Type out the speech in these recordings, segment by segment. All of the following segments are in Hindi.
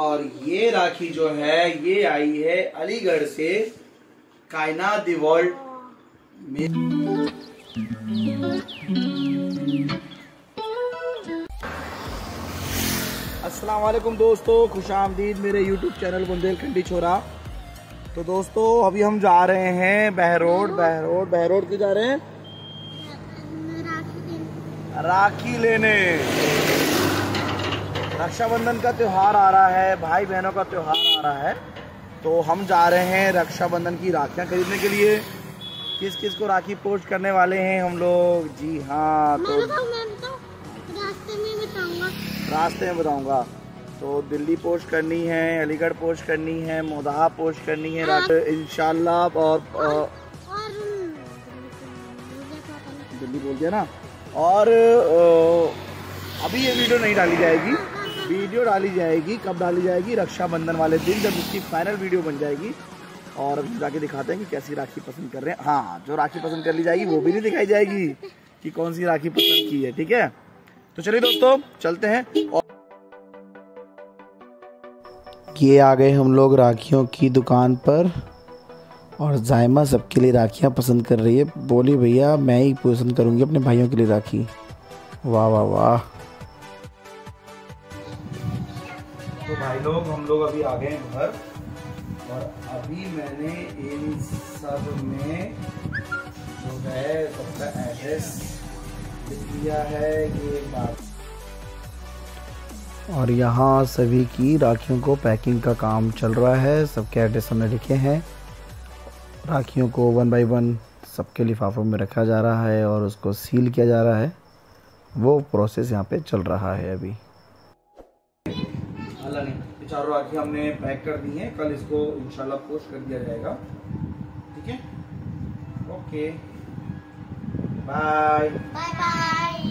और ये राखी जो है ये आई है अलीगढ़ से कायनात दी वर्ल्ड में। अस्सलाम दोस्तों खुश आमदीद। मेरे यूट्यूब चैनल बुंदेलखंडी छोरा। तो दोस्तों अभी हम जा रहे हैं बहरोड बहरोड बहरोड क्यों जा रहे हैं? राखी लेने। रक्षाबंधन का त्यौहार आ रहा है भाई बहनों का त्यौहार आ रहा है। तो हम जा रहे हैं रक्षाबंधन की राखियाँ खरीदने के लिए। किस किस को राखी पोस्ट करने वाले हैं हम लोग? जी हाँ तो रास्ते में बताऊँगा। रास्ते में बताऊँगा। तो दिल्ली पोस्ट करनी है अलीगढ़ पोस्ट करनी है मोदहा पोस्ट करनी है हाँ। और अ, और मुझे दिल्ली बोल दिया ना। और अभी ये वीडियो नहीं डाली जाएगी। वीडियो डाली जाएगी, कब डाली जाएगी, रक्षाबंधन वाले दिन, जब इसकी फाइनल वीडियो बन जाएगी। और अभी जाके दिखाते हैं कि कैसी राखी पसंद कर रहे हैं। हाँ जो राखी पसंद कर ली जाएगी, वो भी नहीं दिखाई जाएगी कि कौन सी राखी पसंद की है, ठीक है? तो चलिए दोस्तों, चलते हैं और ये आ गए हम लोग राखियों की दुकान पर। और जायमा सबके लिए राखियाँ पसंद कर रही है। बोली भैया, मैं ही पसंद करूँगी अपने भाइयों के लिए राखी। वाह वाह वाह। तो भाई लोग, हम लोग अभी आ गए हैं घर। और अभी मैंने इन सब में जो है सबका एड्रेस लिख दिया है, ये बात। और यहाँ सभी की राखियों को पैकिंग का काम चल रहा है, सबके एड्रेस हमने लिखे हैं। राखियों को वन बाय वन सबके लिफाफों में रखा जा रहा है और उसको सील किया जा रहा है। वो प्रोसेस यहाँ पे चल रहा है अभी। चारों राखी हमने पैक कर दी हैं। कल इसको इंशाल्लाह पोस्ट कर दिया जाएगा। ठीक है? ओके बाय बाय बाय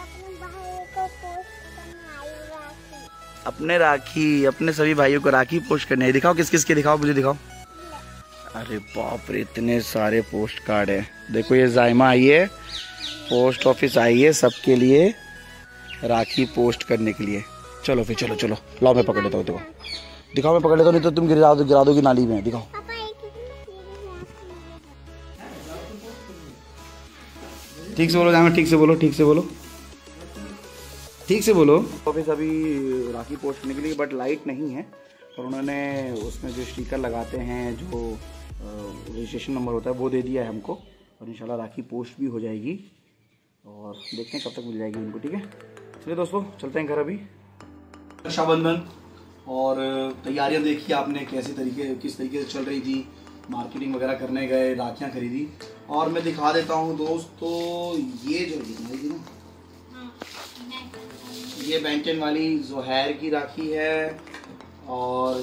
अपने भाई को पोस्ट करना आई राखी अपने राखी अपने सभी भाइयों को राखी पोस्ट करने है। दिखाओ किस किस के दिखाओ मुझे दिखाओ। अरे बाप रे इतने सारे पोस्ट कार्ड है। देखो ये जायमा आई है पोस्ट ऑफ़िस आई है सबके लिए राखी पोस्ट करने के लिए। चलो फिर चलो चलो। लाओ मैं पकड़ लेता हूँ देखो। दिखाओ मैं पकड़ लेता हूँ नहीं तो तुम गिरा दो गिरा दोगी नाली में दिखाओ। ठीक से बोलो जामा ठीक से बोलो ठीक से बोलो। ठीक से बोलो। ऑफ़िस अभी राखी पोस्ट करने के लिए बट लाइट नहीं है और उन्होंने उसमें जो स्टिकर लगाते हैं जो रजिस्ट्रेशन नंबर होता है वो दे दिया है हमको और इंशाल्लाह राखी पोस्ट भी हो जाएगी और देखते हैं कब तक मिल जाएगी उनको ठीक है? चलिए दोस्तों चलते हैं घर अभी। रक्षाबंधन और तैयारियाँ देखी आपने कैसे तरीके किस तरीके से चल रही थी मार्केटिंग वगैरह करने गए राखियाँ खरीदी। और मैं दिखा देता हूँ दोस्तों ये जो थी ना ये बैंटन वाली जोहैर की राखी है और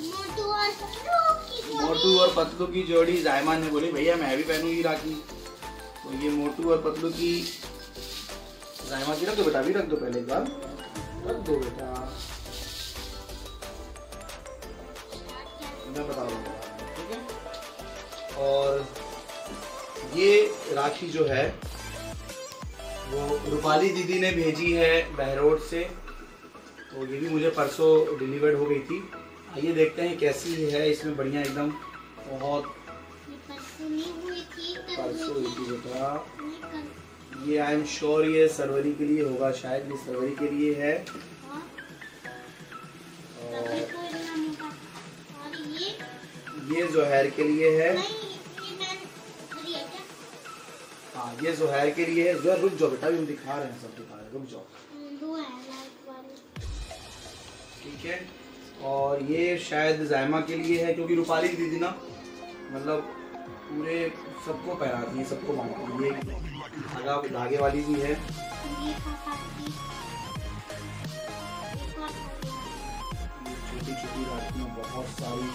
मोटू और पतलू की मोटू और पतलू की जोड़ी। जायमा ने बोली भैया मैं भी पहनूँगी राखी। तो ये मोटू और पतलू की जायमा की रख दो बेटा अभी रख दो पहले एक बार। रख दो बेटा मैं बता हूँ ठीक है और ये राखी जो है वो रूपाली दीदी ने भेजी है बहरोड से। तो ये भी मुझे परसों डिलीवर्ड हो गई थी। आइए देखते हैं कैसी है इसमें बढ़िया एकदम बहुत परसों हुई थी बेटा। ये आई एम श्योर ये सरवरी के लिए होगा, शायद ये सरवरी के लिए है। और ये जोहैर के लिए है। हाँ ये जोहैर के लिए है। जोहैर, रुक जाओ बेटा भी हम दिखा रहे हैं सब दिखा रहे हैं। रुक जाओ। ठीक है। और ये शायद जायमा के लिए है, क्योंकि रूपाली दीदी ना मतलब पूरे सबको पहनाती है सबको बांटती है। ये धागा धागे वाली भी है। छोटी छोटी राखियाँ बहुत सारी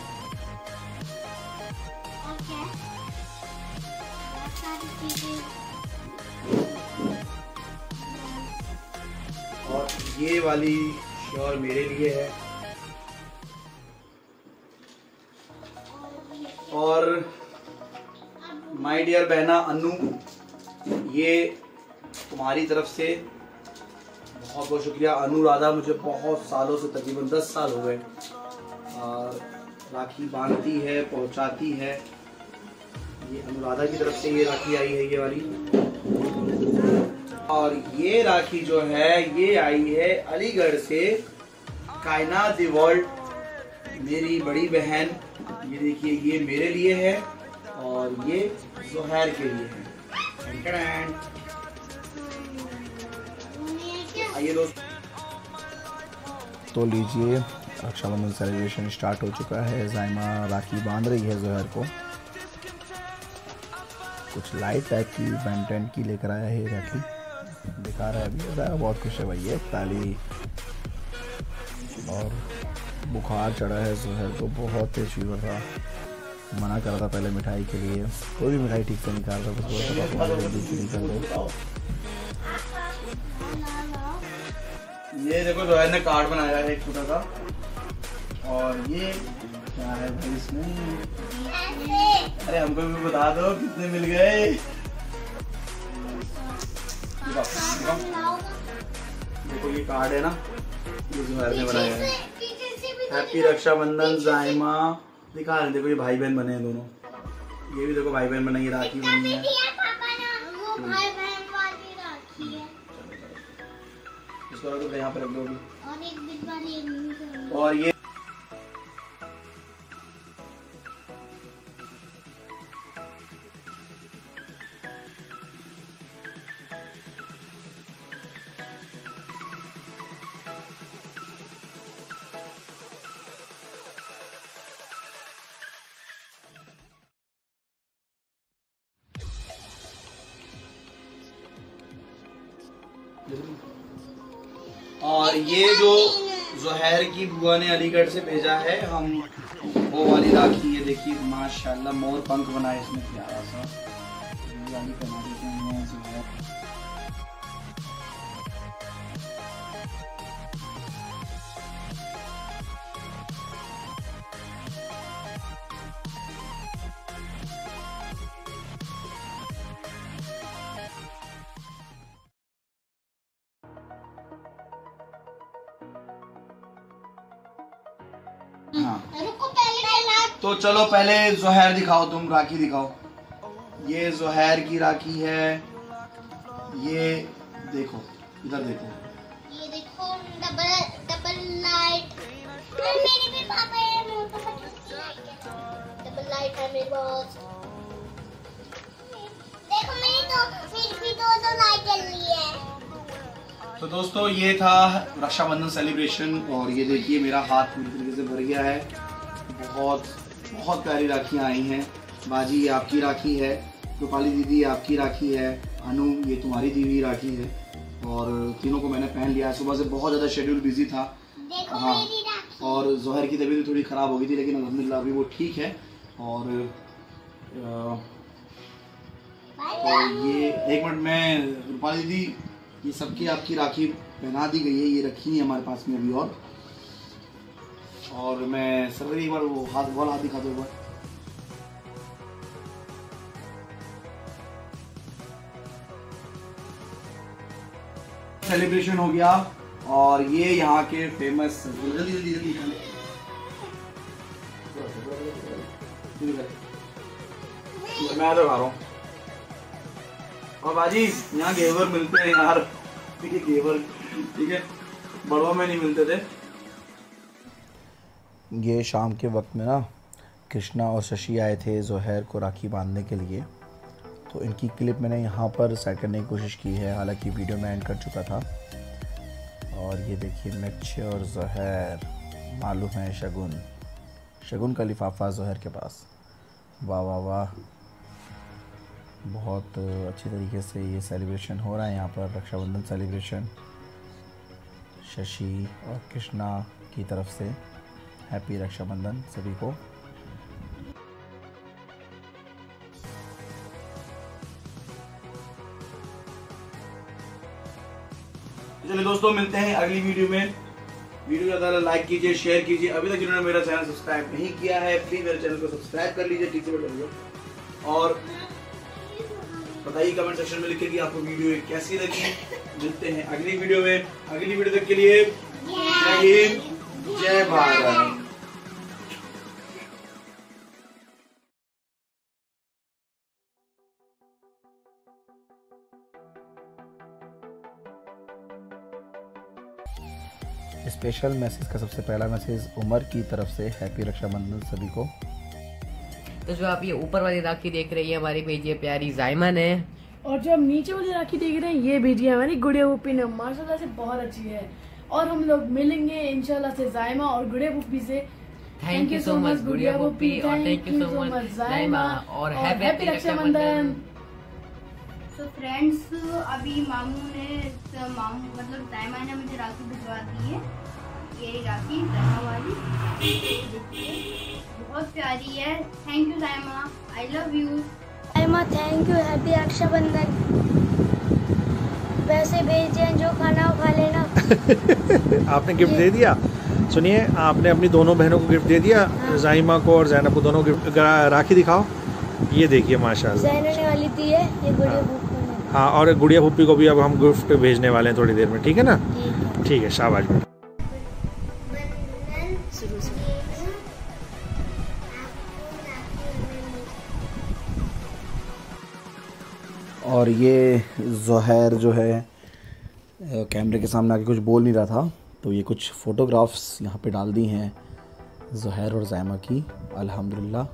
और ये वाली श्योर मेरे लिए है। और माय डियर बहना अनु ये तुम्हारी तरफ़ से बहुत बहुत शुक्रिया। अनुराधा मुझे बहुत सालों से, तकरीबन दस साल हो गए। राखी बांधती है, पहुंचाती है। ये अनुराधा की तरफ़ से ये राखी आई है, ये वाली। और ये राखी जो है, ये आई है अलीगढ़ से कायनात दी मेरी बड़ी बहन, ये देखिए, ये मेरे लिए है। और ये जोहैर के लिए है। आइए दोस्त। तो लीजिए रक्षाबंधन सेलिब्रेशन स्टार्ट हो चुका है। जायमा राखी बाँध रही है जहर को। कुछ लाइट टाइप की बेंटेन की लेकर आया है राखी। दिखा रहा है अभी ज़रा बहुत खुश है भैया ताली। और बुखार चढ़ा है जहर को बहुत तेज फीवर था। मना कर रहा था पहले मिठाई के लिए। कोई भी मिठाई ठीक से खा रहा था बस बोला था पापा जल्दी से निकल दो ये देखो जोहैर ने कार्ड बनाया है एक छोटा सा। और ये क्या है भाई इसमें? अरे हमको भी बता दो कितने मिल गए। देखो ये कार्ड है ना ये जोहैर ने बनाया है। हैप्पी रक्षाबंधन जायमा। दिखा रहे देखो ये भाई बहन बने हैं दोनों। ये भी देखो भाई बहन बने ये राखी बनी है। है। इसको यहाँ रख दो। और ये और ये जो जहर की बुआ ने अलीगढ़ से भेजा है, हम वो वाली राखी, ये देखिए, माशाल्लाह, मोर पंख बनाए इसमें, प्यारा सा। वाली बना देते तो चलो पहले जोहैर दिखाओ तुम राखी दिखाओ। ये जोहैर की राखी है। ये देखो इधर देखो। ये देखो डबल डबल लाइट मेरे भी पापा है मोटो पतली डबल लाइट है। मेरे पास। देखो मेरी तो मेरी भी दो दो लाइट जल रही है। तो दोस्तों ये था रक्षाबंधन सेलिब्रेशन और ये देखिए मेरा हाथ पूरी तरीके से भर गया है। बहुत बहुत प्यारी राखियाँ आई हैं। बाजी ये आपकी राखी है। रूपाली दीदी आपकी राखी है। अनु ये तुम्हारी दी हुई राखी है। और तीनों को मैंने पहन लिया सुबह से बहुत ज़्यादा शेड्यूल बिज़ी था। हाँ। और जहर की तबीयत थोड़ी ख़राब हो गई थी लेकिन अलहमदिल्ला अभी वो ठीक है। और तो ये एक मिनट में रूपाली दीदी ये सबकी आपकी राखी पहना दी गई है ये रखी है हमारे पास में अभी और। और मैं सर एक बार वो हाथ बॉल हाथ दिखा दो एक बार। सेलिब्रेशन हो गया और ये यहाँ के फ़ेमस जल्दी जल्दी जल्दी मैं तो खा रहा हूँ। और बाजी यहाँ घेवर मिलते हैं यार। ठीक है, घेवर। ठीक है, बड़वा में नहीं मिलते थे। ये शाम के वक्त में ना, कृष्णा और शशि आए थे जोहैर को राखी बांधने के लिए। तो इनकी क्लिप मैंने यहाँ पर सेट करने की कोशिश की है, हालाँकि वीडियो में एंड कर चुका था। और ये देखिए, मिर्च और जोहैर, मालूम है शगुन। शगुन का लिफाफा जोहैर के पास। वाह वाह वाह। बहुत अच्छी तरीके से ये सेलिब्रेशन हो रहा है। यहाँ पर रक्षाबंधन सेलिब्रेशन शशि और कृष्णा की तरफ़ से हैप्पी रक्षाबंधन सभी को। चलिए दोस्तों, मिलते हैं अगली वीडियो में। वीडियो ज़्यादा लाइक कीजिए शेयर कीजिए। अभी तक जिन्होंने मेरा चैनल सब्सक्राइब नहीं किया है प्लीज़ मेरे चैनल को सब्सक्राइब कर लीजिए, ठीक और बताइए कमेंट सेक्शन में लिखिए कि आपको वीडियो कैसी लगी। मिलते हैं अगली वीडियो में। अगली वीडियो तक के लिए जय हिंद। जय भारत। स्पेशल मैसेज का सबसे पहला मैसेज उमर की तरफ़ से। हैप्पी रक्षाबंधन सभी को। तो जो आप ये ऊपर वाली राखी देख रही है हमारी भेजी है प्यारी जायमन है। और जो हम नीचे वाली राखी देख रहे हैं ये भेजी है हमारी गुड़िया पुप्पी ने। माशाल्लाह से बहुत अच्छी है। और हम लोग मिलेंगे इंशाल्लाह से जायमा और गुड़िया पुप्पी से। थैंक यू सो मच गुड़िया पुप्पी और thank you so much Zaima और हैप्पी रक्षाबंधन। तो फ्रेंड्स अभी मामू ने तो मामू मतलब दाइमा ने मुझे राखी भिजवा दी है। ये राखी वाली। बहुत प्यारी है। Thank you Daima I love you Daima thank you happy Rakshabandhan वैसे भेज जो खाना हो खा लेना। आपने गिफ्ट दे दिया? सुनिए आपने अपनी दोनों बहनों को गिफ्ट दे दिया जाहिमा को और जैनब को दोनों गिफ्ट राखी दिखाओ। ये देखिए माशाल्लाह। ने वाली दी है ये गुड़िया बुक हाँ। और गुड़िया भुप्पी को भी अब हम गिफ्ट भेजने वाले हैं थोड़ी देर में ठीक है ना? ठीक है। ठीक है शाबाश। बेटा और ये जहैर जो है कैमरे के सामने आके कुछ बोल नहीं रहा था। तो ये कुछ फ़ोटोग्राफ्स यहाँ पे डाल दी हैं, जहैर और जैमा की, अल्हम्दुलिल्लाह।